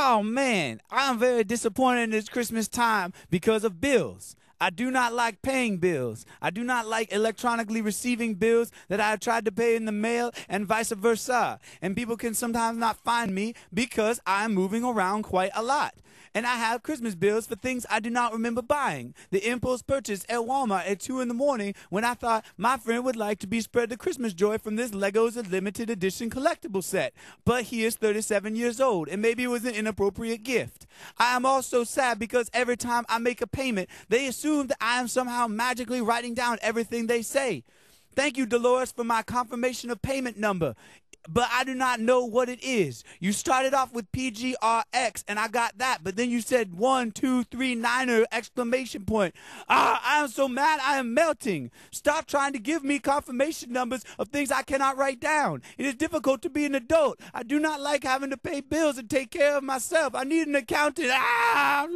Oh man, I'm very disappointed in this Christmas time because of bills. I do not like paying bills. I do not like electronically receiving bills that I have tried to pay in the mail and vice versa. And people can sometimes not find me because I'm moving around quite a lot. And I have Christmas bills for things I do not remember buying. The impulse purchase at Walmart at 2 in the morning when I thought my friend would like to be spread the Christmas joy from this Legos limited edition collectible set. But he is 37 years old and maybe it was an inappropriate gift. I am also sad because every time I make a payment, they assume that I am somehow magically writing down everything they say. Thank you, Dolores, for my confirmation of payment number but I do not know what it is. You started off with PGRX, and I got that, but then you said one, two, three, niner exclamation point. Ah, I am so mad, I am melting. Stop trying to give me confirmation numbers of things I cannot write down. It is difficult to be an adult. I do not like having to pay bills and take care of myself. I need an accountant. Ah!